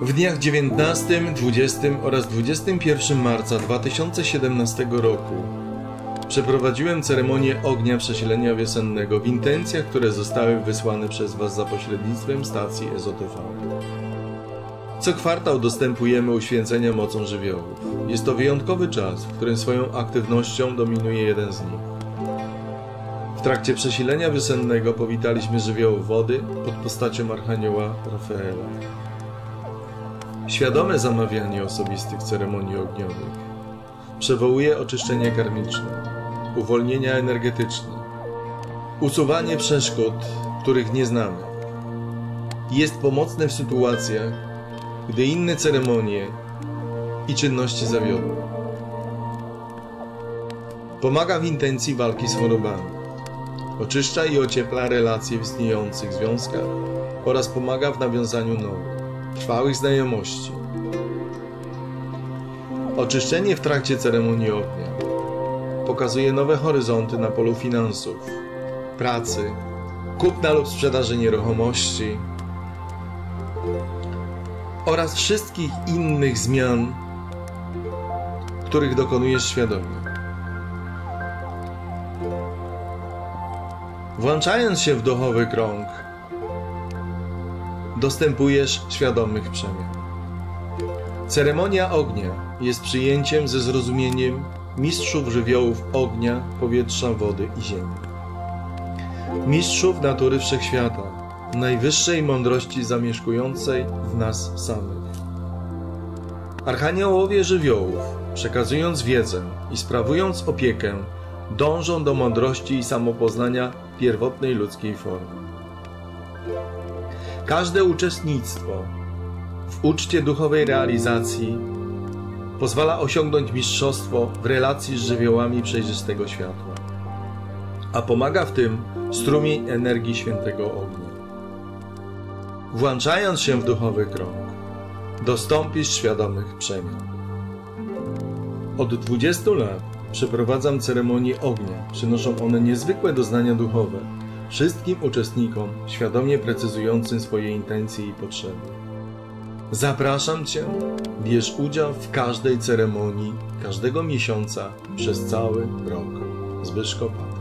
W dniach 19, 20 oraz 21 marca 2017 roku przeprowadziłem ceremonię ognia przesilenia wiosennego w intencjach, które zostały wysłane przez Was za pośrednictwem stacji EZOTV. Co kwartał dostępujemy uświęcenia mocą żywiołów. Jest to wyjątkowy czas, w którym swoją aktywnością dominuje jeden z nich. Trakcie przesilenia wiosennego powitaliśmy żywioł wody pod postacią Archanioła Rafaela. Świadome zamawianie osobistych ceremonii ogniowych przywołuje oczyszczenie karmiczne, uwolnienia energetyczne, usuwanie przeszkód, których nie znamy. Jest pomocne w sytuacjach, gdy inne ceremonie i czynności zawiodły. Pomaga w intencji walki z chorobami. Oczyszcza i ociepla relacje w istniejących związkach oraz pomaga w nawiązaniu nowych, trwałych znajomości. Oczyszczenie w trakcie ceremonii ognia pokazuje nowe horyzonty na polu finansów, pracy, kupna lub sprzedaży nieruchomości oraz wszystkich innych zmian, których dokonujesz świadomie. Włączając się w duchowy krąg, dostępujesz świadomych przemian. Ceremonia ognia jest przyjęciem ze zrozumieniem mistrzów żywiołów ognia, powietrza, wody i ziemi. Mistrzów natury wszechświata, najwyższej mądrości zamieszkującej w nas samych. Archaniołowie żywiołów, przekazując wiedzę i sprawując opiekę, dążą do mądrości i samopoznania pierwotnej ludzkiej formy. Każde uczestnictwo w uczcie duchowej realizacji pozwala osiągnąć mistrzostwo w relacji z żywiołami przejrzystego światła, a pomaga w tym strumień energii świętego ognia. Włączając się w duchowy krąg, dostąpisz świadomych przemian. Od 20 lat przeprowadzam ceremonie ognia. Przynoszą one niezwykłe doznania duchowe wszystkim uczestnikom, świadomie precyzującym swoje intencje i potrzeby. Zapraszam Cię, bierz udział w każdej ceremonii, każdego miesiąca przez cały rok. Zbyszko Pat.